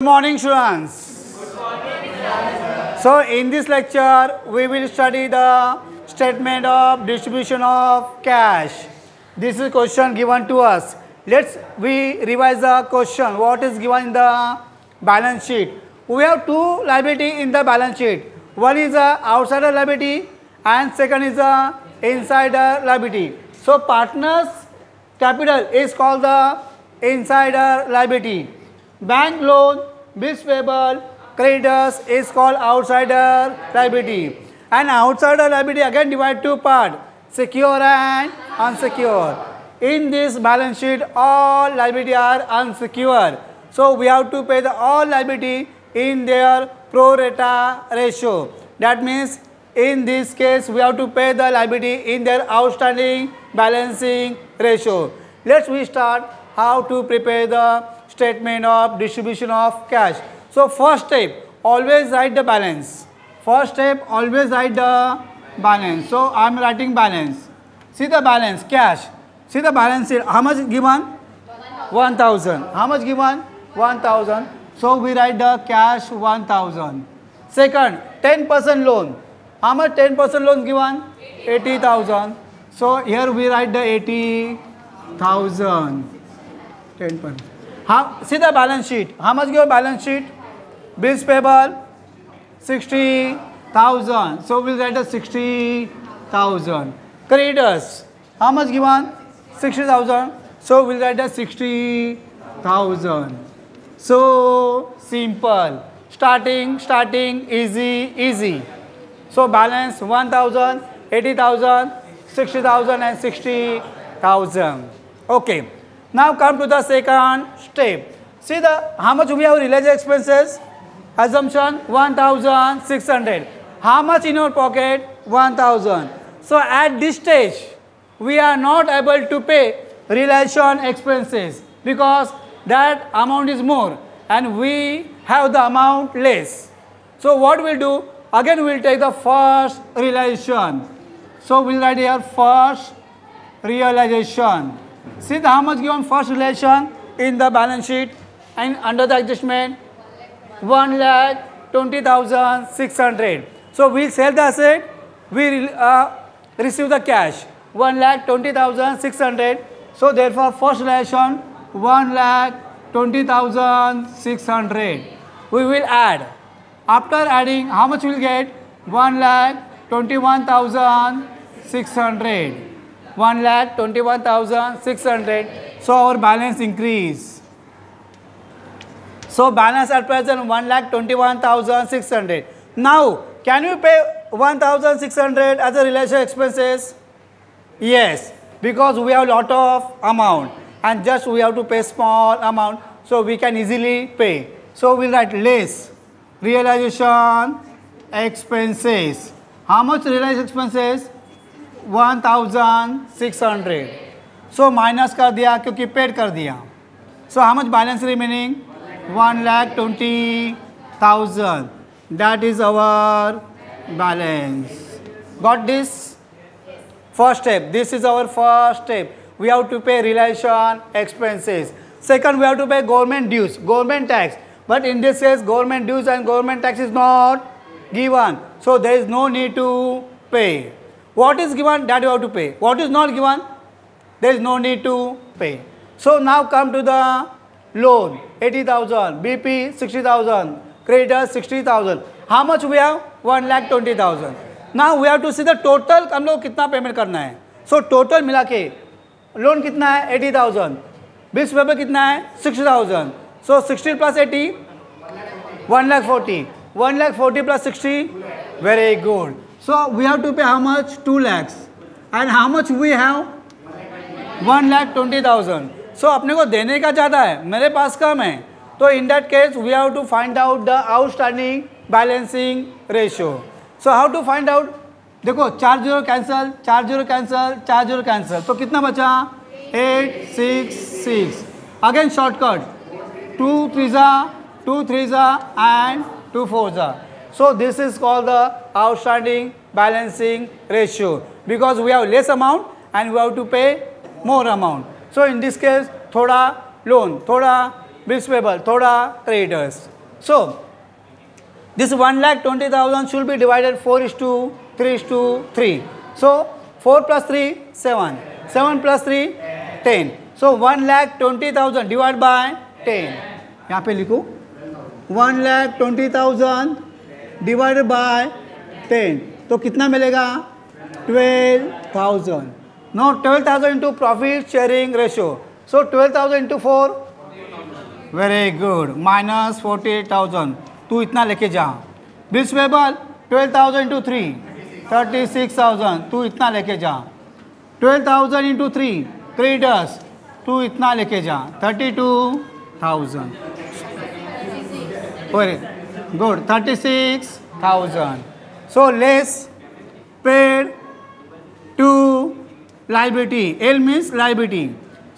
Good morning, students. So, in this lecture, we will study the statement of distribution of cash. This is question given to us. Let's we revise the question. What is given in the balance sheet? We have two liability in the balance sheet. One is the outsider liability, and second is the insider liability. So, partners capital is called the insider liability. Bank loan, bills payable, creditors is called outsider liability. And outsider liability again divided two part, secure and unsecure. In this balance sheet, all liability are unsecure. So we have to pay the all liability in their pro rata ratio. That means in this case, we have to pay the liability in their outstanding balancing ratio. Let's we start how to prepare the statement of distribution of cash. So first step, always write the balance. First step, always write the balance. So I am writing balance. See the balance, cash. See the balance here. How much given? 1000. How much given? 1000. So we write the cash 1000. Second, 10% loan. How much 10% loan given? 80,000. So here we write the 80,000. 10%. हाँ सीधा balance sheet हाँ much गयो balance sheet bills payable sixty thousand so will write sixty thousand creditors हाँ much given sixty thousand so will write sixty thousand so simple starting starting easy easy so balance one thousand eighty thousand sixty thousand and sixty thousand okay Now come to the second step. See the how much we have realized expenses? Assumption 1,600. How much in your pocket? 1,000. So at this stage, we are not able to pay realization expenses because that amount is more and we have the amount less. So what we'll do? Again we'll take the first realization. So we'll write here first realization. See the how much given first relation in the balance sheet and under the adjustment 1 lakh 20,600. So we'll sell the asset, we uh, receive the cash 1 lakh 20,600. So therefore first relation 1 lakh 20,600. We will add. After adding how much we'll get 1 lakh 21,600. 1 lakh 21,600. So our balance increase. So balance at present 1 lakh 21,600. Now can you pay 1,600 as a relation expenses? Yes, because we have lot of amount and just we have to pay small amount so we can easily pay. So we'll write less realization expenses. How much realized expenses? 1600 so minus कर दिया क्योंकि paid कर दिया। So how much balance remaining one lakh twenty thousand that is our balance got this first step this is our first step we have to pay relation expenses second we have to pay government dues government tax but in this case government dues and government tax is not given so there is no need to pay what is given that you have to pay. What is not given? There is no need to pay. So now come to the loan 80,000, BP 60,000, creditor 60,000. How much we have? 1 lakh 20,000. Now we have to see the total हम लोग कितना payment करना है सो so, total मिला के loan कितना है eighty thousand bills payable कितना है sixty thousand so sixty plus eighty one lakh forty one lakh forty plus sixty very good So we have to pay how much? 2 lakhs. And how much we have? 1 lakh 20,000. So अपने को देने का ज़्यादा है। मेरे पास कम है। तो in that case we have to find out the outstanding balancing ratio so how to find out देखो चार ज़ीरो कैंसिल चार ज़ीरो कैंसिल चार ज़ीरो कैंसिल तो कितना बचा? Eight six six again shortcut two three ज़ा टू थ्री ज़ा and two four ज़ा so this is called the outstanding balancing ratio because we have less amount and we have to pay more amount. So in this case thoda loan, thoda bills payable thoda creditors so this 1 lakh 20000 should be divided 4 is to 3 is to 3 so 4 plus 3 7 7 plus 3 10 so 1 lakh 20000 divided by 10 यहाँ पे लिखो 1 lakh 20000 divided by 10 तो कितना मिलेगा? 12000 no 12000 into profit sharing ratio. So 12000 into 4 very good minus forty eight thousand तू इतना लेके जा। Bills payable twelve thousand into three thirty six thousand तू इतना लेके जा। Twelve thousand into three creditors तू इतना लेके जा। Thirty two thousand good thirty six thousand so less paid to liability L means liability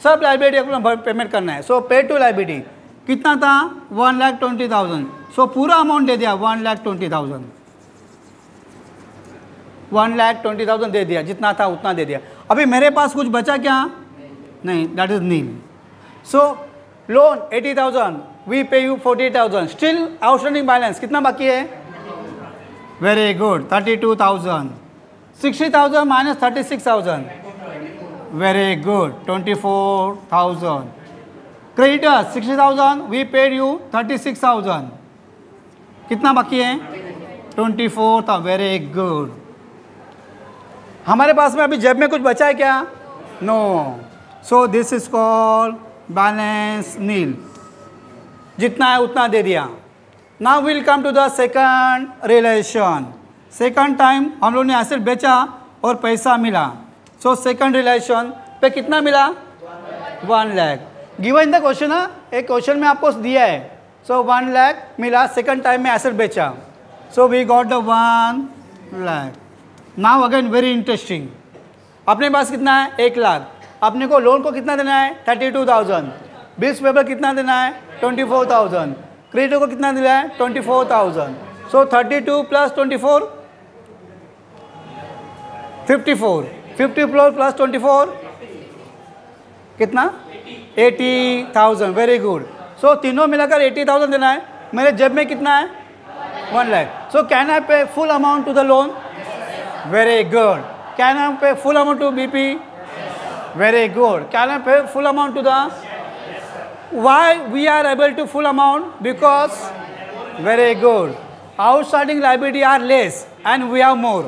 सब लाइबिलिटी अपना पेमेंट करना है. सो पे टू लाइबिलिटी कितना था? One lakh twenty thousand so पूरा अमाउंट दे दिया. One lakh twenty thousand one lakh twenty thousand दे दिया. जितना था उतना दे दिया. अभी मेरे पास कुछ बचा क्या? नहीं that is nil so loan eighty thousand we pay you forty thousand still outstanding balance कितना बाकी है? Minus thirty six thousand very good twenty four thousand creditor sixty thousand we paid you thirty six thousand कितना बाकी है? Twenty four था very good हमारे पास में अभी जेब में कुछ बचा है क्या? No so this is called balance nil जितना है उतना दे दिया। Now will come to the second relation second time हम लोग ने एसेट बेचा और पैसा मिला। सो सेकंड रिलेशन पे कितना मिला? One lakh given in the question है, एक क्वेश्चन में आपको दिया है। सो वन लैख मिला सेकंड टाइम में एसेट बेचा। So we got the one lakh now again very interesting अपने पास कितना है? एक लाख। अपने को लोन को कितना देना है? Thirty two thousand bills payable कितना देना है? ट्वेंटी फोर थाउज़ेंड क्रेडिट को कितना देना है? Twenty four thousand so thirty two plus twenty four fifty four fifty four plus twenty four कितना? Eighty thousand very good so तीनों मिलाकर एटी थाउज़ेंड देना है। मेरे जेब में कितना है? One lakh so can I pay full amount to the loan very good can I pay full amount to B P very good can I pay full amount to the why we are able to full amount? Because very good. Outstanding liability are less and we have more.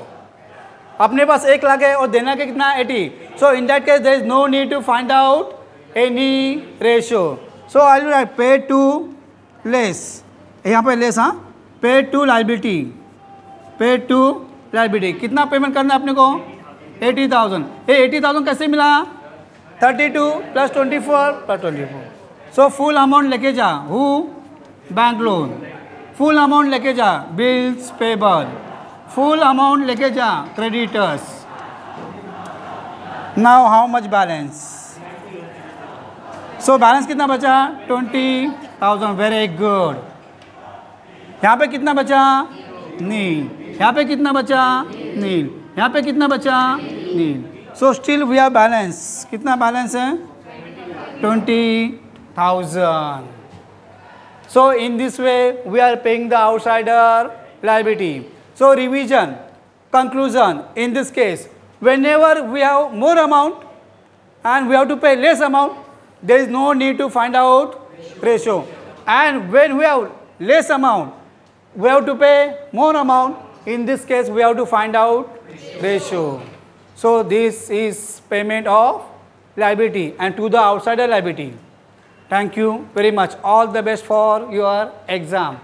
अपने पास एक लाख है और देना के कितना eighty. So in that case there is no need to find out any ratio so I will pay to less यहाँ पे less हाँ? Pay to liability pay to liability कितना पेमेंट करना है अपने को? एटी थाउज़ेंड ये एटी थाउज़ेंड कैसे मिला? Thirty two plus twenty four plus twenty four so full amount लेके जा। हु बैंक लोन फुल अमाउंट लेके जा। बिल्स पेबल फुल अमाउंट लेके जा। Creditors now how much balance so balance कितना बचा? ट्वेंटी थाउज़ेंड वेरी गुड यहाँ पे कितना बचा? नील यहाँ पे कितना बचा? नील यहाँ पे कितना बचा? Nil so still we have balance कितना बैलेंस है? Twenty thousand. So in this way, we are paying the outsider liability. So revision, conclusion, in this case, whenever we have more amount and we have to pay less amount, there is no need to find out ratio. And when we have less amount, we have to pay more amount. In this case, we have to find out ratio. So this is payment of liability and to the outsider liability. Thank you very much. All the best for your exam.